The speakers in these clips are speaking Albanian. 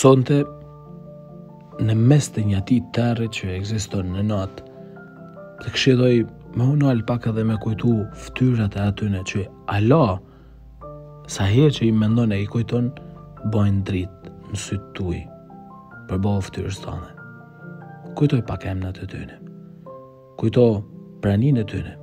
Sonte, në mes të njatij terri që ekziston në natë, të këshilloj me u nal pak edhe me kujtu ftyrat e atyne që hala, sa herë që i mendon e i kujton, bajnë dritë në sytë tuj, përballë ftyrës tane. Kujtoji pak emnat e tyne. Kujto praninë e tyne.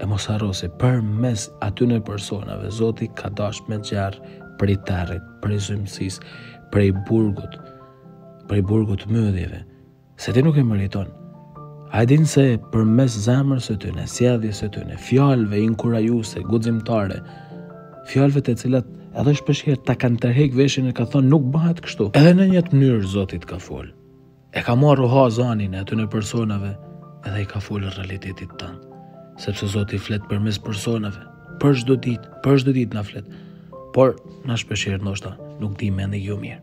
E mos harro se përmes atyne personave Zoti ka dashtë me t'nxjerrë prej territ, prej zymtësisë, prej burgut, prej burgut, mllefeve, se ti nuk e meriton. A e din se përmes zemrës së tyne, sjelljes së tyne, fjalve inkurajuese, guximtare, fjalve të cilat edhe shpeshherë ta kanë tërheq veshin e kanë thonë nuk bahet kështu. Edhe në njet mënyrë Zoti t'ka folë. E ka marrë hua zanin e atyne personave edhe i ka folë realitetit tanë. Sepse Zoti flet përmes personave, për çdo ditë, për çdo ditë na flet. Por, na shpeshherë ndoshta, nuk dimë me ndigju mirë.